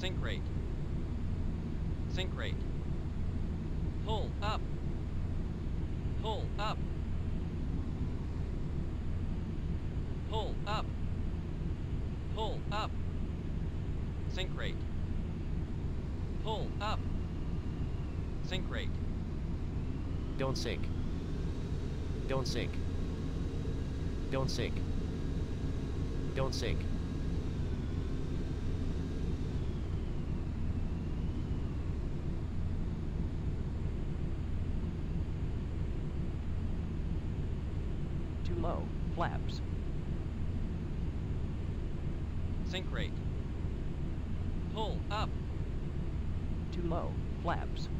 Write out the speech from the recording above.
Sink rate. Sink rate. Pull up. Pull up. Pull up. Pull up. Sink rate. Pull up. Sink rate. Don't sink. Don't sink. Don't sink. Don't sink. Too low. Flaps. Sink rate. Pull up. Too low. Flaps.